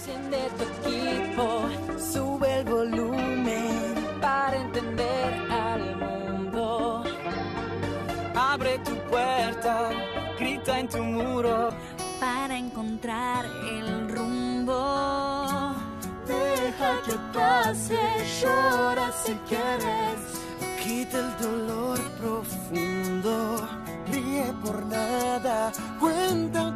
Enciende tu equipo, sube el volumen para entender al mundo. Abre tu puerta, grita en tu muro para encontrar el rumbo. Deja que pase, llora si quieres. Quita el dolor profundo, ríe por nada, cuenta